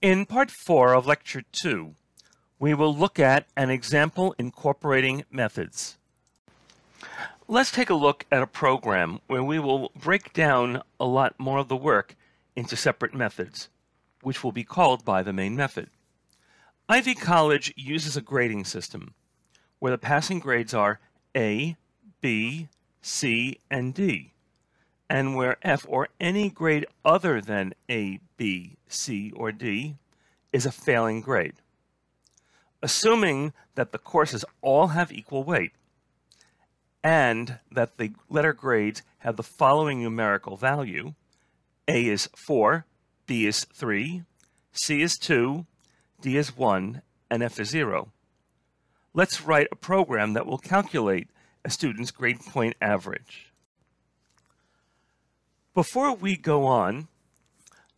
In part four of lecture two, we will look at an example incorporating methods. Let's take a look at a program where we will break down a lot more of the work into separate methods, which will be called by the main method. Ivy College uses a grading system where the passing grades are A, B, C, and D, and where F or any grade other than A, B, C, or D is a failing grade. Assuming that the courses all have equal weight, and that the letter grades have the following numerical value, A is 4, B is 3, C is 2, D is 1, and F is 0. Let's write a program that will calculate a student's grade point average. Before we go on,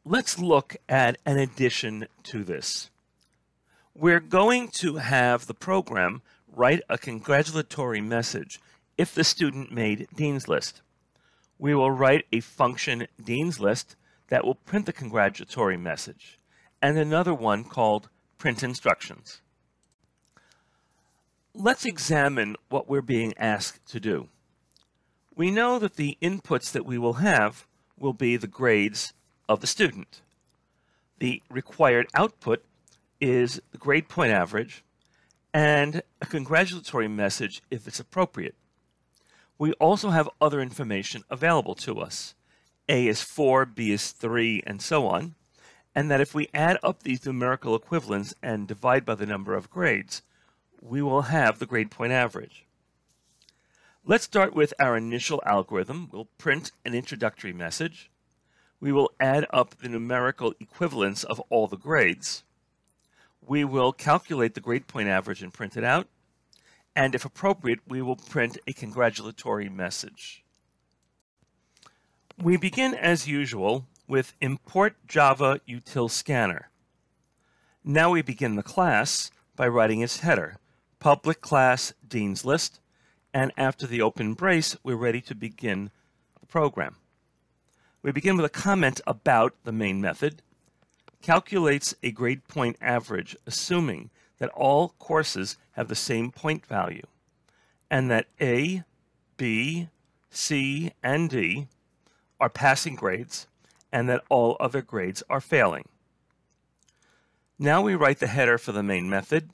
let's look at an addition to this. We're going to have the program write a congratulatory message if the student made Dean's List. We will write a function Dean's List that will print the congratulatory message, and another one called print instructions. Let's examine what we're being asked to do. We know that the inputs that we will have will be the grades of the student. The required output is the grade point average and a congratulatory message if it's appropriate. We also have other information available to us. A is 4, B is 3, and so on. And that if we add up these numerical equivalents and divide by the number of grades, we will have the grade point average. Let's start with our initial algorithm. We'll print an introductory message. We will add up the numerical equivalents of all the grades. We will calculate the grade point average and print it out. And if appropriate, we will print a congratulatory message. We begin as usual with import Java util scanner. Now we begin the class by writing its header, public class Dean's List, and after the open brace, we're ready to begin the program. We begin with a comment about the main method, calculates a grade point average, assuming that all courses have the same point value, and that A, B, C, and D are passing grades, and that all other grades are failing. Now we write the header for the main method,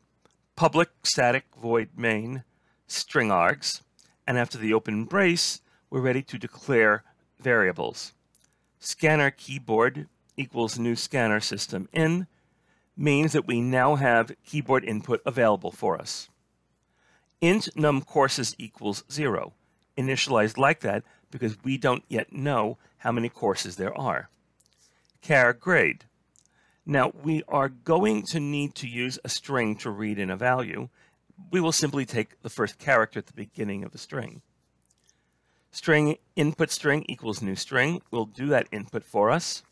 public static void main string args, and after the open brace, we're ready to declare variables. Scanner keyboard equals new scanner system in means that we now have keyboard input available for us. int num courses equals zero, initialized like that because we don't yet know how many courses there are. char grade now, we are going to need to use a string to read in a value. We will simply take the first character at the beginning of the string. String input string equals new string. We'll do that input for us.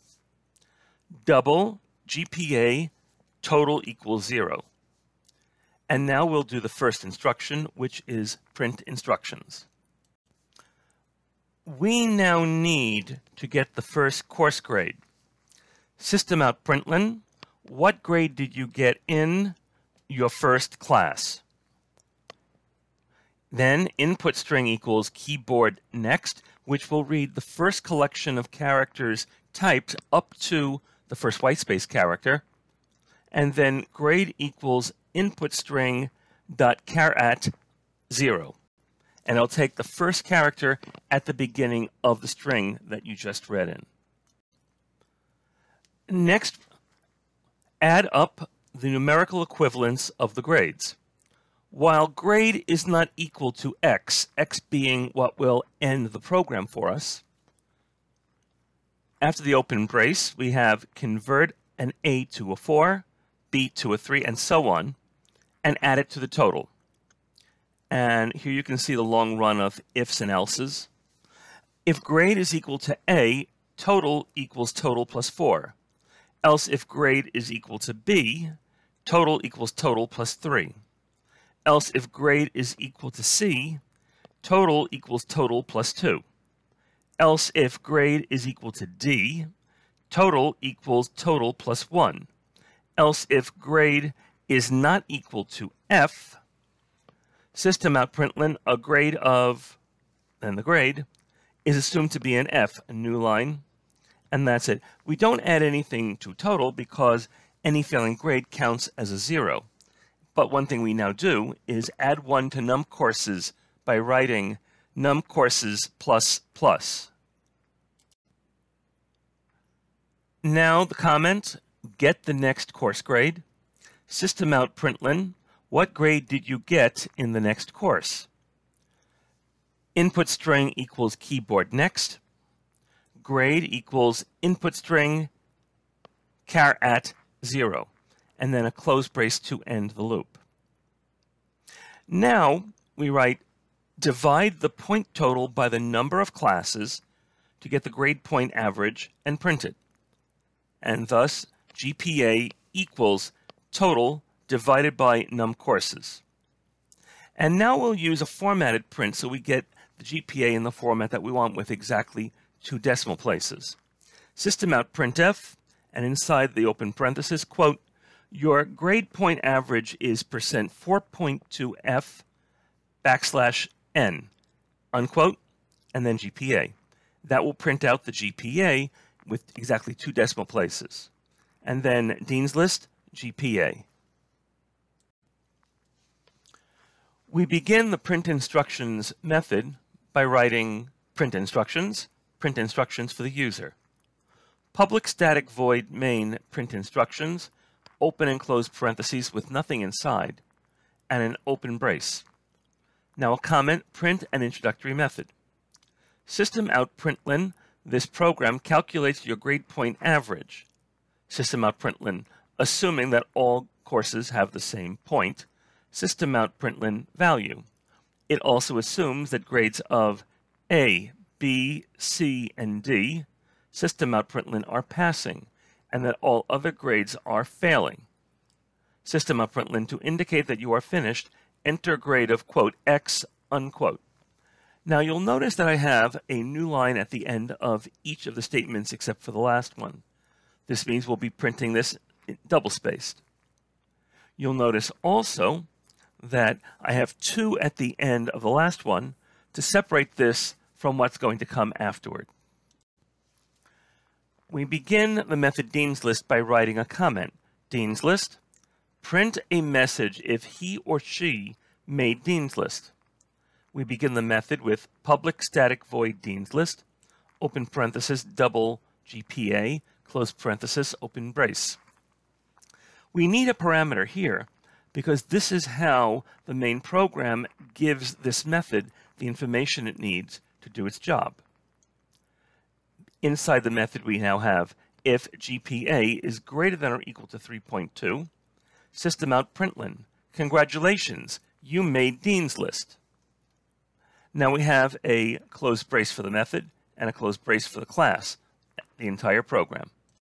Double GPA total equals zero. And now we'll do the first instruction, which is print instructions. We now need to get the first course grade. System out println, what grade did you get in your first class? Then input string equals keyboard next, which will read the first collection of characters typed up to the first whitespace character. And then grade equals input string dot char at zero. And it'll take the first character at the beginning of the string that you just read in. Next, add up the numerical equivalents of the grades. While grade is not equal to x, x being what will end the program for us, after the open brace, we have convert an A to a 4, B to a 3, and so on, and add it to the total. And here you can see the long run of ifs and elses. If grade is equal to A, total equals total plus 4. Else if grade is equal to B, total equals total plus 3. Else if grade is equal to C, total equals total plus 2. Else if grade is equal to D, total equals total plus 1. else if grade is not equal to F, system out println a grade of, and the grade, is assumed to be an F, a new line, and that's it. We don't add anything to total because any failing grade counts as a zero. But one thing we now do is add one to num courses by writing num courses plus plus. Now the comment, get the next course grade. System out println, what grade did you get in the next course? Input string equals keyboard next. Grade equals input string char at zero, and then a close brace to end the loop. Now we write divide the point total by the number of classes to get the grade point average and print it. And thus GPA equals total divided by num courses. And now we'll use a formatted print so we get the GPA in the format that we want with exactly two decimal places. System out printf, and inside the open parenthesis, quote, your grade point average is percent 4.2f backslash n, unquote, and then GPA. That will print out the GPA with exactly two decimal places. And then Dean's List, GPA. We begin the print instructions method by writing print instructions, print instructions for the user. Public static void main print instructions, open and close parentheses with nothing inside, and an open brace. Now a comment, print, and introductory method. System out println, this program calculates your grade point average. System out println, assuming that all courses have the same point. System out println value. It also assumes that grades of A, B, C, and D, system out println, are passing, and that all other grades are failing. System out println, to indicate that you are finished, enter grade of quote X unquote. Now you'll notice that I have a new line at the end of each of the statements except for the last one. This means we'll be printing this double spaced. You'll notice also that I have two at the end of the last one to separate this from what's going to come afterward. We begin the method Dean's List by writing a comment. Dean's List, print a message if he or she made Dean's List. We begin the method with public static void Dean's List, open parenthesis, double GPA, close parenthesis, open brace. We need a parameter here because this is how the main program gives this method the information it needs to do its job. Inside the method we now have if GPA is greater than or equal to 3.2, system out println. Congratulations, you made Dean's List. Now we have a closed brace for the method and a closed brace for the class, the entire program.